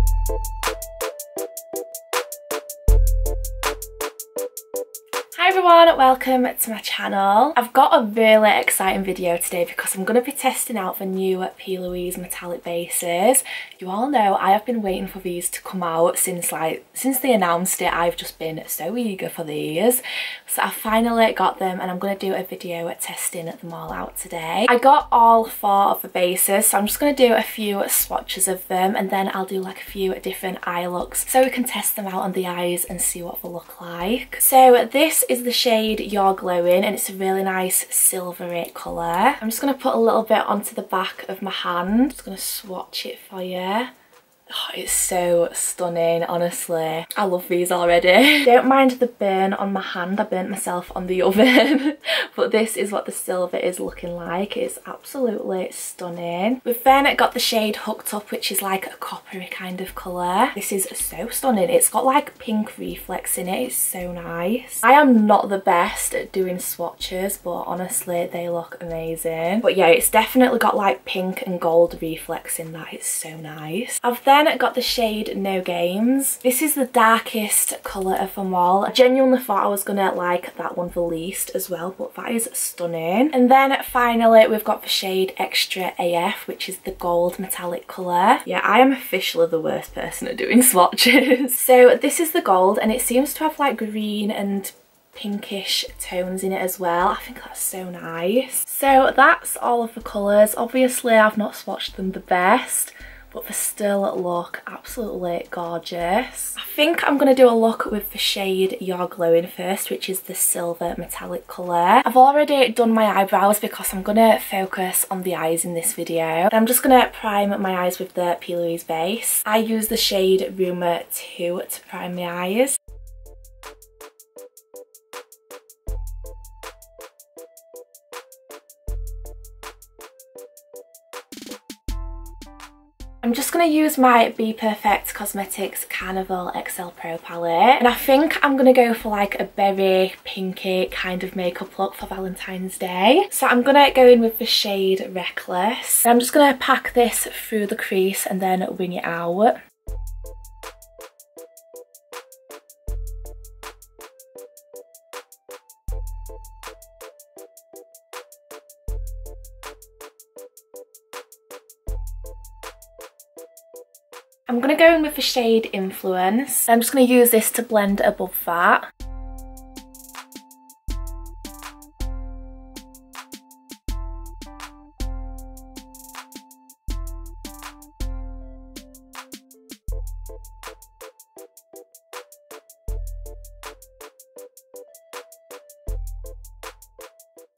Hi everyone, welcome to my channel. I've got a really exciting video today because I'm going to be testing out the new P. Louise metallic bases. You all know I have been waiting for these to come out since like since they announced it. I've just been so eager for these. So I finally got them and I'm going to do a video testing them all out today. I got all four of the bases so I'm just going to do a few swatches of them and then I'll do like a few different eye looks so we can test them out on the eyes and see what they look like. So this is the shade You're Glowing and it's a really nice silvery colour. I'm just going to put a little bit onto the back of my hand. Just going to swatch it for you. Oh, it's so stunning, honestly. I love these already. Don't mind the burn on my hand. I burnt myself on the oven. but this is what the silver is looking like. It's absolutely stunning. We've then got the shade Hooked Up, which is like a coppery kind of colour. This is so stunning. It's got like pink reflex in it. It's so nice. I am not the best at doing swatches, but honestly, they look amazing. But yeah, it's definitely got like pink and gold reflex in that. It's so nice. I've then then got the shade No Games. This is the darkest colour of them all. I genuinely thought I was going to like that one the least as well, but that is stunning. And then finally we've got the shade Extra AF, which is the gold metallic colour. Yeah, I am officially the worst person at doing swatches. so this is the gold and it seems to have like green and pinkish tones in it as well. I think that's so nice. So that's all of the colours. Obviously I've not swatched them the best but they still look absolutely gorgeous. I think I'm going to do a look with the shade You're Glowing first, which is the silver metallic colour. I've already done my eyebrows because I'm going to focus on the eyes in this video. I'm just going to prime my eyes with the P. Louise base. I use the shade Rumour 2 to prime my eyes. I'm just going to use my BPerfect Cosmetics Carnival XL Pro palette and I think I'm going to go for like a berry pinky kind of makeup look for Valentine's Day. So I'm going to go in with the shade Reckless. And I'm just going to pack this through the crease and then wing it out. I'm going to go in with the shade Influence. I'm just going to use this to blend above that.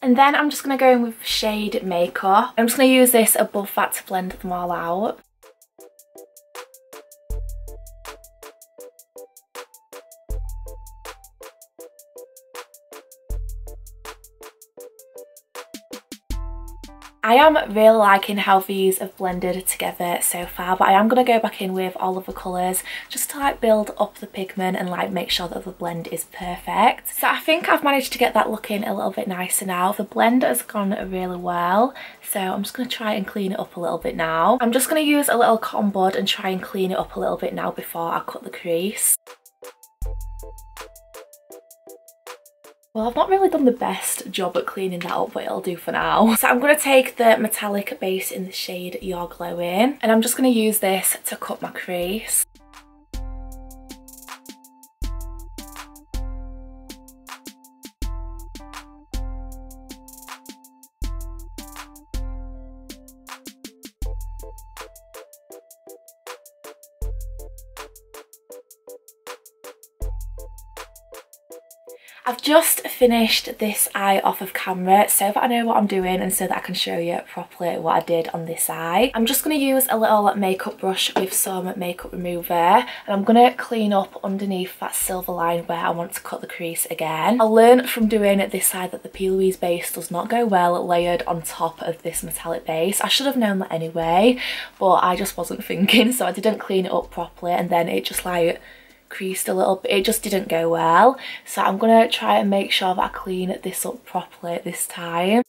And then I'm just going to go in with shade Makeup. I'm just going to use this above that to blend them all out. I am really liking how these have blended together so far but I am going to go back in with all of the colours just to like build up the pigment and like make sure that the blend is perfect. So I think I've managed to get that looking a little bit nicer now. The blend has gone really well so I'm just going to try and clean it up a little bit now. I'm just going to use a little cotton bud and try and clean it up a little bit now before I cut the crease. Well, I've not really done the best job at cleaning that up, but it'll do for now. So I'm going to take the metallic base in the shade You're Glowing, and I'm just going to use this to cut my crease. Finished this eye off of camera so that I know what I'm doing and so that I can show you properly what I did on this eye. I'm just going to use a little makeup brush with some makeup remover and I'm going to clean up underneath that silver line where I want to cut the crease again. I learned from doing this side that the P. Louise base does not go well layered on top of this metallic base. I should have known that anyway but I just wasn't thinking so I didn't clean it up properly and then it just like creased a little bit. It just didn't go well. So I'm going to try and make sure that I clean this up properly this time.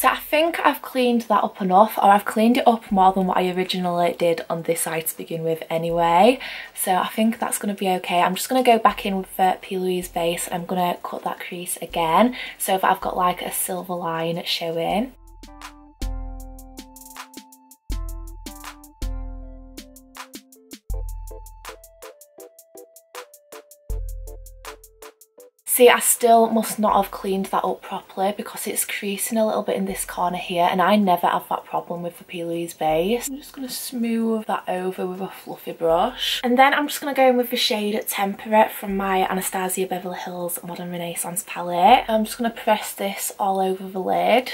So I think I've cleaned that up enough or I've cleaned it up more than what I originally did on this side to begin with anyway. So I think that's going to be okay. I'm just going to go back in with the P. Louise base I'm going to cut that crease again so that I've got like a silver line showing. See, I still must not have cleaned that up properly because it's creasing a little bit in this corner here and I never have that problem with the P. Louise base. I'm just going to smooth that over with a fluffy brush. And then I'm just going to go in with the shade Tempera from my Anastasia Beverly Hills Modern Renaissance palette. I'm just going to press this all over the lid.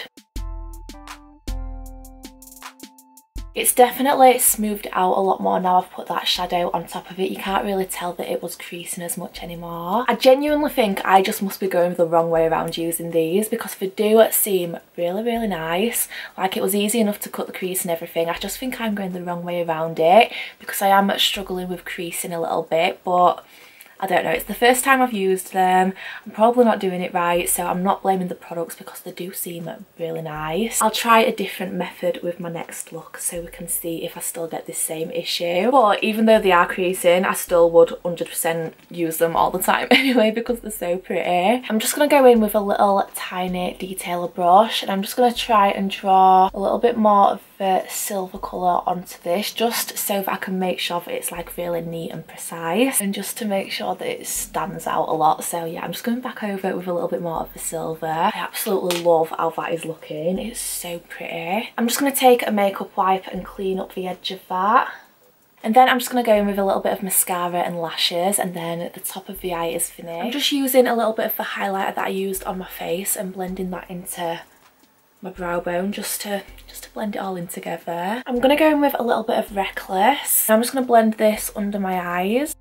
It's definitely smoothed out a lot more now I've put that shadow on top of it. You can't really tell that it was creasing as much anymore. I genuinely think I just must be going the wrong way around using these because they do seem really, really nice. Like it was easy enough to cut the crease and everything. I just think I'm going the wrong way around it because I am struggling with creasing a little bit, but I don't know, it's the first time I've used them. I'm probably not doing it right, so I'm not blaming the products because they do seem really nice. I'll try a different method with my next look so we can see if I still get this same issue. But even though they are creasing, I still would 100% use them all the time anyway because they're so pretty. I'm just going to go in with a little tiny detailer brush and I'm just going to try and draw a little bit more of the silver colour onto this just so that I can make sure that it's like really neat and precise and just to make sure that it stands out a lot so yeah I'm just going back over it with a little bit more of the silver I absolutely love how that is looking it's so pretty I'm just going to take a makeup wipe and clean up the edge of that and then I'm just going to go in with a little bit of mascara and lashes and then the top of the eye is finished. I'm just using a little bit of the highlighter that I used on my face and blending that into my brow bone just to just to blend it all in together. I'm going to go in with a little bit of Reckless. I'm just going to blend this under my eyes.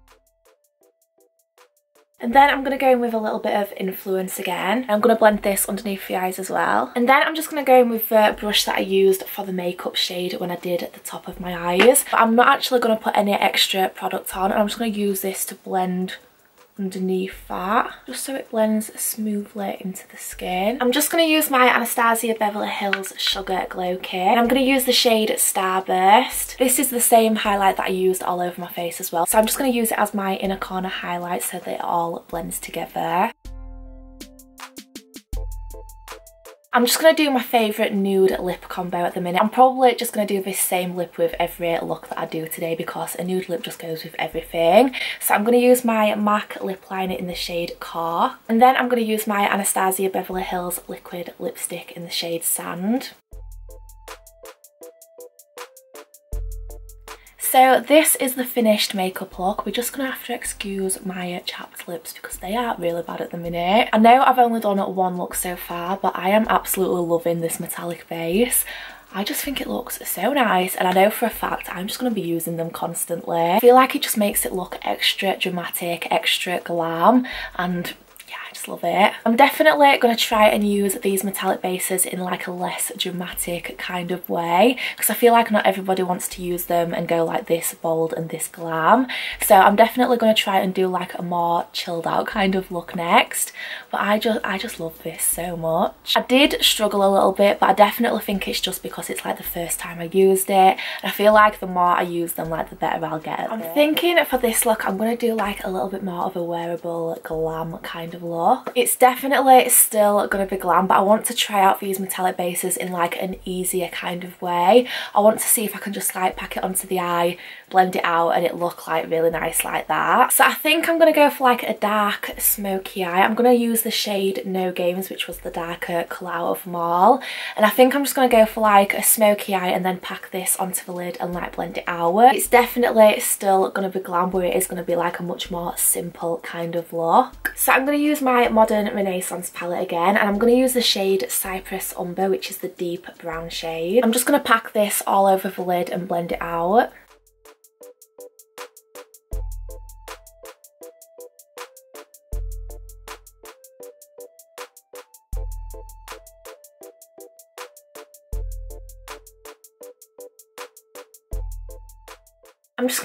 And then I'm going to go in with a little bit of Influence again. I'm going to blend this underneath the eyes as well. And then I'm just going to go in with the brush that I used for the makeup shade when I did at the top of my eyes. But I'm not actually going to put any extra product on. I'm just going to use this to blend underneath that just so it blends smoothly into the skin. I'm just going to use my Anastasia Beverly Hills Sugar Glow Kit. I'm going to use the shade Starburst. This is the same highlight that I used all over my face as well. So I'm just going to use it as my inner corner highlight so that it all blends together. I'm just going to do my favourite nude lip combo at the minute. I'm probably just going to do this same lip with every look that I do today because a nude lip just goes with everything. So I'm going to use my MAC lip liner in the shade Car. And then I'm going to use my Anastasia Beverly Hills liquid lipstick in the shade Sand. So this is the finished makeup look. We're just going to have to excuse my chapped lips because they are really bad at the minute. I know I've only done one look so far, but I am absolutely loving this metallic base. I just think it looks so nice and I know for a fact I'm just going to be using them constantly. I feel like it just makes it look extra dramatic, extra glam and love it. I'm definitely going to try and use these metallic bases in like a less dramatic kind of way because I feel like not everybody wants to use them and go like this bold and this glam. So I'm definitely going to try and do like a more chilled out kind of look next. But I just, I just love this so much. I did struggle a little bit but I definitely think it's just because it's like the first time I used it. And I feel like the more I use them like the better I'll get I'm it. thinking for this look I'm going to do like a little bit more of a wearable glam kind of look It's definitely still going to be glam, but I want to try out these metallic bases in like an easier kind of way. I want to see if I can just like pack it onto the eye, blend it out and it look like really nice like that. So I think I'm going to go for like a dark smoky eye. I'm going to use the shade No Games, which was the darker colour of them all. And I think I'm just going to go for like a smoky eye and then pack this onto the lid and like blend it out. It's definitely still going to be glam, but it is going to be like a much more simple kind of look. So I'm going to use my Modern Renaissance palette again and I'm going to use the shade Cypress Umber which is the deep brown shade. I'm just going to pack this all over the lid and blend it out.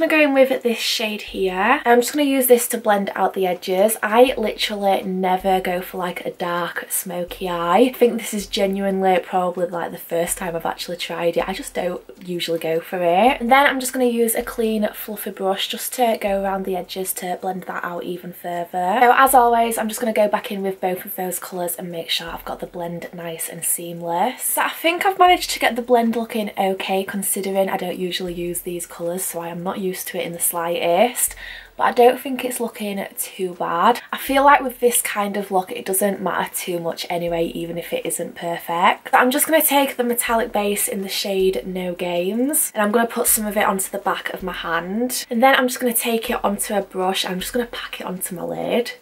Going to go in with this shade here. I'm just going to use this to blend out the edges. I literally never go for like a dark smoky eye. I think this is genuinely probably like the first time I've actually tried it. I just don't usually go for it. And then I'm just going to use a clean fluffy brush just to go around the edges to blend that out even further. So as always, I'm just going to go back in with both of those colours and make sure I've got the blend nice and seamless. So I think I've managed to get the blend looking okay considering I don't usually use these colours so I am not used to it in the slightest but I don't think it's looking too bad. I feel like with this kind of look it doesn't matter too much anyway even if it isn't perfect. But I'm just going to take the metallic base in the shade No Games and I'm going to put some of it onto the back of my hand and then I'm just going to take it onto a brush I'm just going to pack it onto my lid.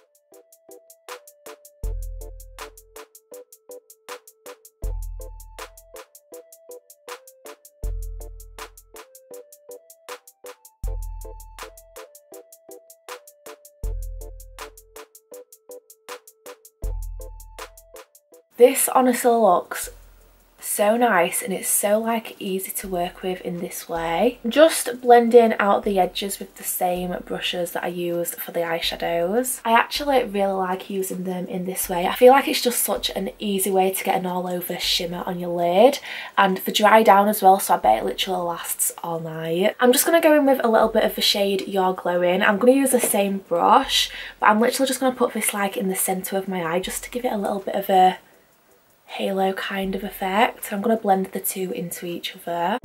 This honestly looks so nice and it's so like easy to work with in this way. Just blending out the edges with the same brushes that I used for the eyeshadows. I actually really like using them in this way. I feel like it's just such an easy way to get an all over shimmer on your lid and for dry down as well so I bet it literally lasts all night. I'm just going to go in with a little bit of the shade You're Glowing. I'm going to use the same brush but I'm literally just going to put this like in the centre of my eye just to give it a little bit of a halo kind of effect. I'm going to blend the two into each other.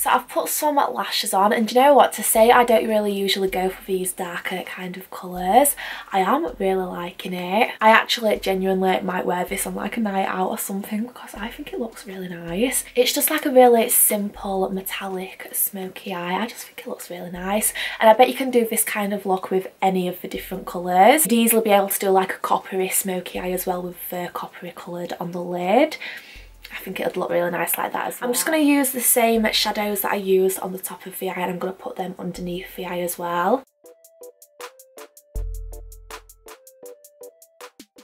So I've put some lashes on and you know what, to say I don't really usually go for these darker kind of colours, I am really liking it. I actually genuinely might wear this on like a night out or something because I think it looks really nice. It's just like a really simple metallic smoky eye. I just think it looks really nice and I bet you can do this kind of look with any of the different colours. You'd easily be able to do like a coppery smoky eye as well with the coppery coloured on the lid. I think it would look really nice like that as well. I'm just going to use the same shadows that I used on the top of the eye and I'm going to put them underneath the eye as well.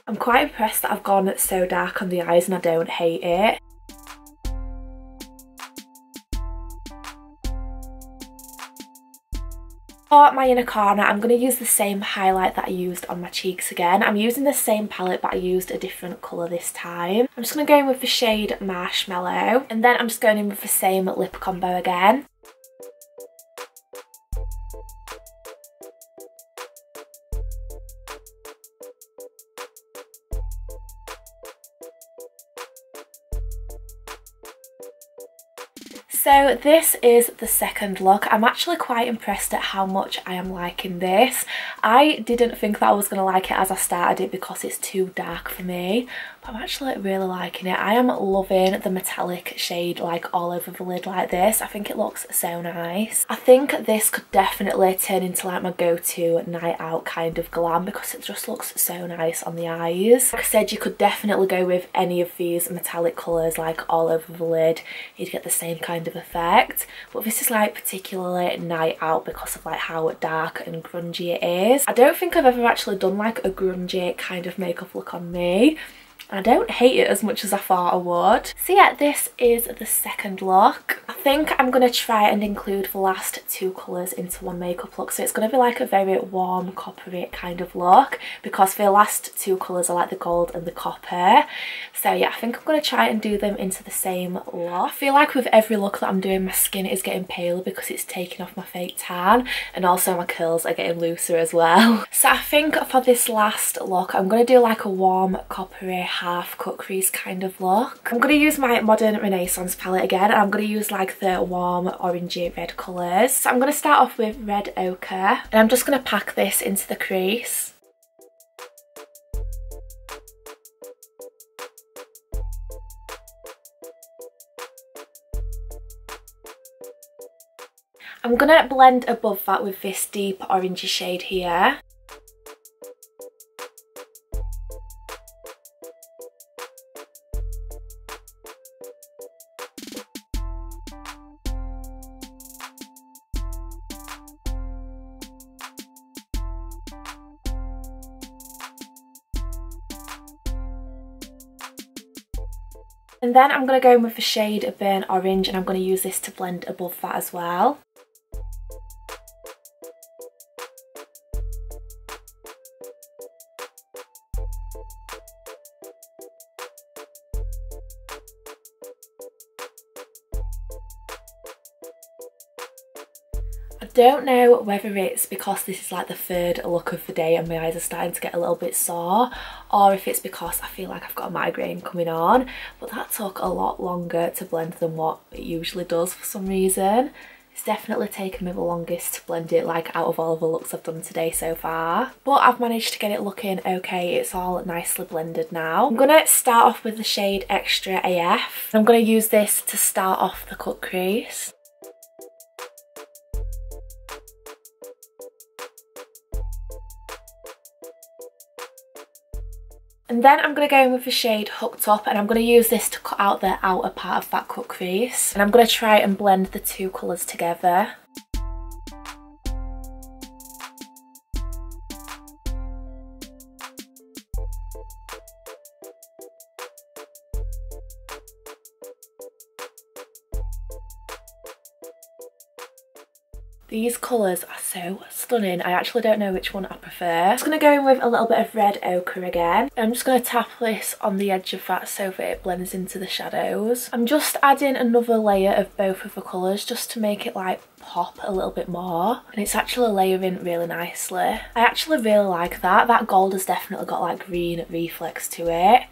I'm quite impressed that I've gone so dark on the eyes and I don't hate it. For my inner corner, I'm going to use the same highlight that I used on my cheeks again. I'm using the same palette, but I used a different colour this time. I'm just going to go in with the shade Marshmallow, and then I'm just going in with the same lip combo again. So this is the second look. I'm actually quite impressed at how much I am liking this. I didn't think that I was going to like it as I started it because it's too dark for me. I'm actually really liking it. I am loving the metallic shade like all over the lid like this. I think it looks so nice. I think this could definitely turn into like my go-to night out kind of glam because it just looks so nice on the eyes. Like I said, you could definitely go with any of these metallic colours like all over the lid. You'd get the same kind of effect. But this is like particularly night out because of like how dark and grungy it is. I don't think I've ever actually done like a grungy kind of makeup look on me. I don't hate it as much as I thought I would. So yeah, this is the second look. I think I'm going to try and include the last two colours into one makeup look. So it's going to be like a very warm coppery kind of look because the last two colours are like the gold and the copper. So yeah, I think I'm going to try and do them into the same look. I feel like with every look that I'm doing, my skin is getting paler because it's taking off my fake tan and also my curls are getting looser as well. So I think for this last look, I'm going to do like a warm coppery half cut crease kind of look. I'm going to use my Modern Renaissance palette again and I'm going to use like the warm orangey red colours. So I'm going to start off with Red Ochre and I'm just going to pack this into the crease. I'm going to blend above that with this deep orangey shade here. And then I'm going to go in with the shade of Burnt Orange and I'm going to use this to blend above that as well. I don't know whether it's because this is like the third look of the day and my eyes are starting to get a little bit sore or if it's because I feel like I've got a migraine coming on but that took a lot longer to blend than what it usually does for some reason. It's definitely taken me the longest to blend it like out of all of the looks I've done today so far. But I've managed to get it looking okay. It's all nicely blended now. I'm going to start off with the shade Extra AF. I'm going to use this to start off the cut crease. And then I'm going to go in with the shade Hooked Up and I'm going to use this to cut out the outer part of that cut crease. And I'm going to try and blend the two colours together. These colours are so stunning. I actually don't know which one I prefer. I'm just going to go in with a little bit of red ochre again. I'm just going to tap this on the edge of that so that it blends into the shadows. I'm just adding another layer of both of the colours just to make it like pop a little bit more and it's actually layering really nicely. I actually really like that. That gold has definitely got like green reflex to it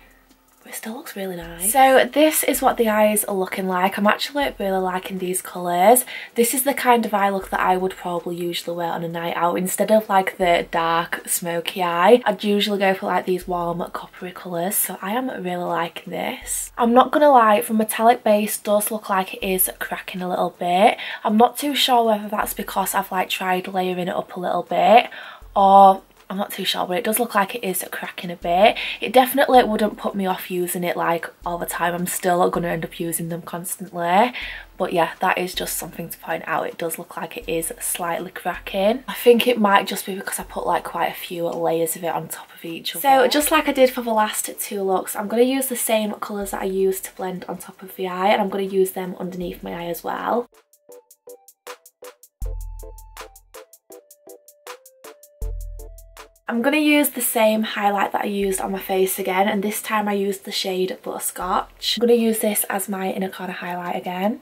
but it still looks really nice. So this is what the eyes are looking like. I'm actually really liking these colours. This is the kind of eye look that I would probably usually wear on a night out. Instead of like the dark smoky eye, I'd usually go for like these warm coppery colours. So I am really liking this. I'm not gonna lie, the metallic base does look like it is cracking a little bit. I'm not too sure whether that's because I've like tried layering it up a little bit or I'm not too sure but it does look like it is cracking a bit. It definitely wouldn't put me off using it like all the time. I'm still going to end up using them constantly. But yeah, that is just something to point out. It does look like it is slightly cracking. I think it might just be because I put like quite a few layers of it on top of each other. So just like I did for the last two looks, I'm going to use the same colours that I used to blend on top of the eye and I'm going to use them underneath my eye as well. I'm going to use the same highlight that I used on my face again and this time I used the shade Butterscotch. I'm going to use this as my inner corner highlight again.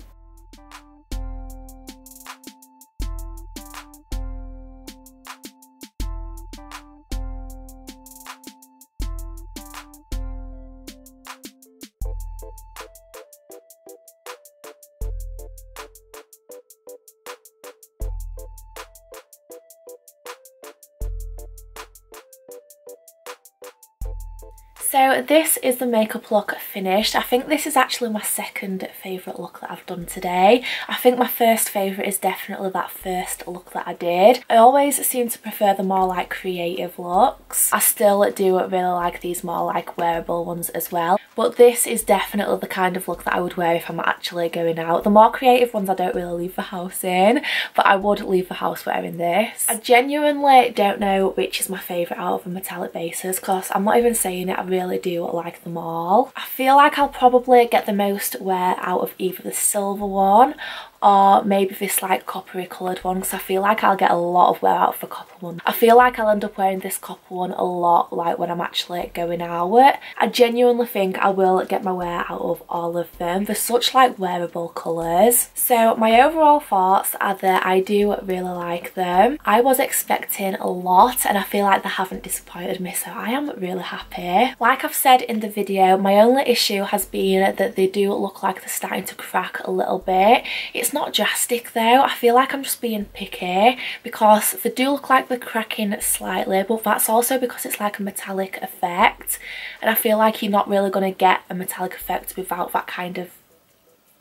So this is the makeup look finished. I think this is actually my second favourite look that I've done today. I think my first favourite is definitely that first look that I did. I always seem to prefer the more like creative looks. I still do really like these more like wearable ones as well. But this is definitely the kind of look that I would wear if I'm actually going out. The more creative ones I don't really leave the house in, but I would leave the house wearing this. I genuinely don't know which is my favourite out of the metallic bases because I'm not even saying it, I really do like them all. I feel like I'll probably get the most wear out of either the silver one or maybe this like coppery coloured one because I feel like I'll get a lot of wear out of the copper one. I feel like I'll end up wearing this copper one a lot like when I'm actually going out. I genuinely think I will get my wear out of all of them. They're such like wearable colours. So my overall thoughts are that I do really like them. I was expecting a lot and I feel like they haven't disappointed me so I am really happy. Like I've said in the video my only issue has been that they do look like they're starting to crack a little bit. It's not drastic though. I feel like I'm just being picky because they do look like they're cracking slightly but that's also because it's like a metallic effect and I feel like you're not really going to get a metallic effect without that kind of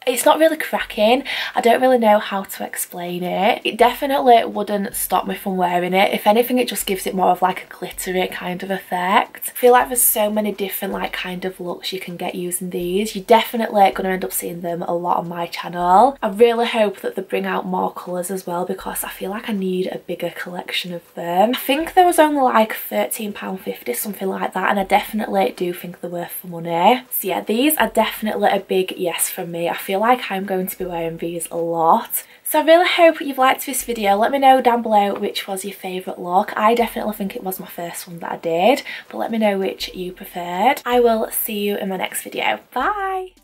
it's not really cracking. I don't really know how to explain it. It definitely wouldn't stop me from wearing it. If anything, it just gives it more of like a glittery kind of effect. I feel like there's so many different like kind of looks you can get using these. You're definitely going to end up seeing them a lot on my channel. I really hope that they bring out more colours as well because I feel like I need a bigger collection of them. I think there was only like £13.50, something like that, and I definitely do think they're worth the money. So yeah, these are definitely a big yes from me. I feel like I'm going to be wearing these a lot. So I really hope you've liked this video. Let me know down below which was your favourite look. I definitely think it was my first one that I did, but let me know which you preferred. I will see you in my next video. Bye!